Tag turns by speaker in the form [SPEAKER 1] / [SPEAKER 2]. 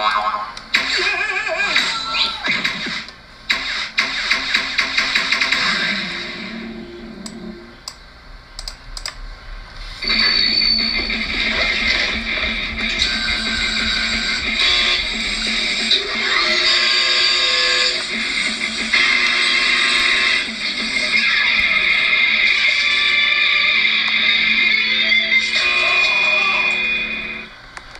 [SPEAKER 1] final.